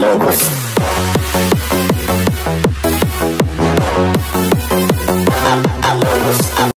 Lobos.